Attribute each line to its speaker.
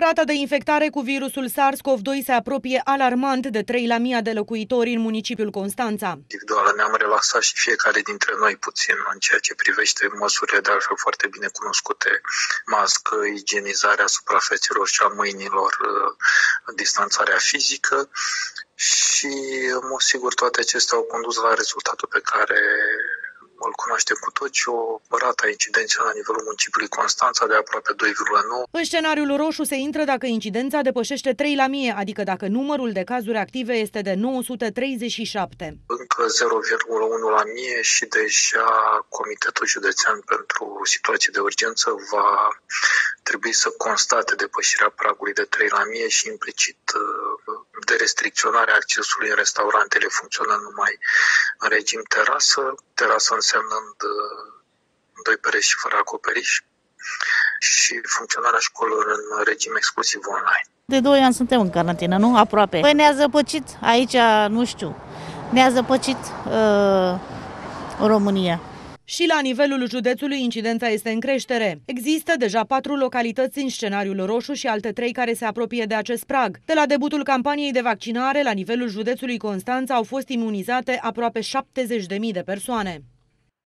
Speaker 1: Rata de infectare cu virusul SARS-CoV-2 se apropie alarmant de 3 la mii de locuitori în municipiul Constanța.
Speaker 2: Individuală ne-am relaxat și fiecare dintre noi puțin în ceea ce privește măsurile de altfel foarte bine cunoscute, mască, igienizarea suprafețelor și a mâinilor, uh, distanțarea fizică și, mă sigur, toate acestea au condus la rezultatul pe care îl cunoaștem cu toți, o rată a incidenței la nivelul municipiului Constanța de aproape 2,9.
Speaker 1: În scenariul roșu se intră dacă incidența depășește 3 la mie, adică dacă numărul de cazuri active este de 937.
Speaker 2: Încă 0,1 la mie și deja Comitetul Județean pentru Situații de Urgență va trebui să constate depășirea pragului de 3 la mie și implicit uh, de restricționarea accesului în restaurantele funcționând numai în regim terasă, terasă însemnând uh, doi pereți și fără acoperiș și funcționarea școlilor în regim exclusiv online.
Speaker 3: De doi ani suntem în carantină, nu? Aproape. Păi ne-a zăpăcit aici, nu știu, ne-a zăpăcit uh, România.
Speaker 1: Și la nivelul județului incidența este în creștere. Există deja patru localități în scenariul roșu și alte trei care se apropie de acest prag. De la debutul campaniei de vaccinare, la nivelul județului Constanța au fost imunizate aproape 70.000 de persoane.